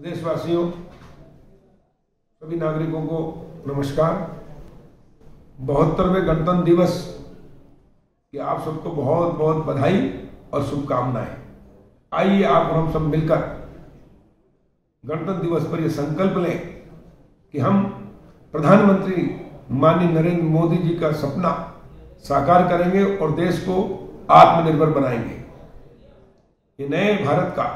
देशवासियों, सभी नागरिकों को नमस्कार। बहत्तरवें गणतंत्र दिवस की आप सबको बहुत बहुत बधाई और शुभकामनाएँ। आइए आप और हम सब मिलकर गणतंत्र दिवस पर यह संकल्प लें कि हम प्रधानमंत्री माननीय नरेंद्र मोदी जी का सपना साकार करेंगे और देश को आत्मनिर्भर बनाएँगे। ये नए भारत का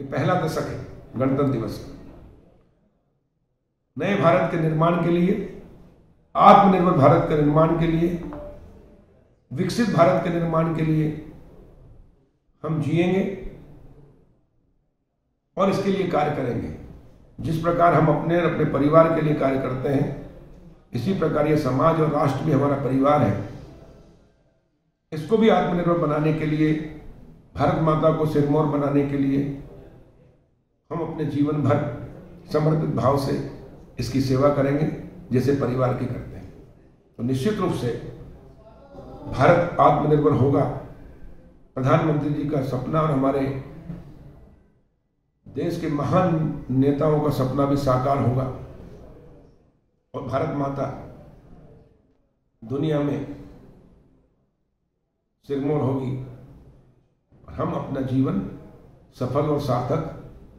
ये पहला दशक है, गणतंत्र दिवस। नए भारत के निर्माण के लिए, आत्मनिर्भर भारत के निर्माण के लिए, विकसित भारत के निर्माण के लिए हम जिएँगे और इसके लिए कार्य करेंगे। जिस प्रकार हम अपने और अपने परिवार के लिए कार्य करते हैं, इसी प्रकार ये समाज और राष्ट्र भी हमारा परिवार है। इसको भी आत्मनिर्भर बनाने के लिए, भारत माता को सिरमौर बनाने के लिए हम अपने जीवन भर समर्पित भाव से इसकी सेवा करेंगे, जैसे परिवार की करते हैं। तो निश्चित रूप से भारत आत्मनिर्भर होगा। प्रधानमंत्री जी का सपना और हमारे देश के महान नेताओं का सपना भी साकार होगा। और भारत माता दुनिया में सिरमौर होगी। और हम अपना जीवन सफल और सार्थक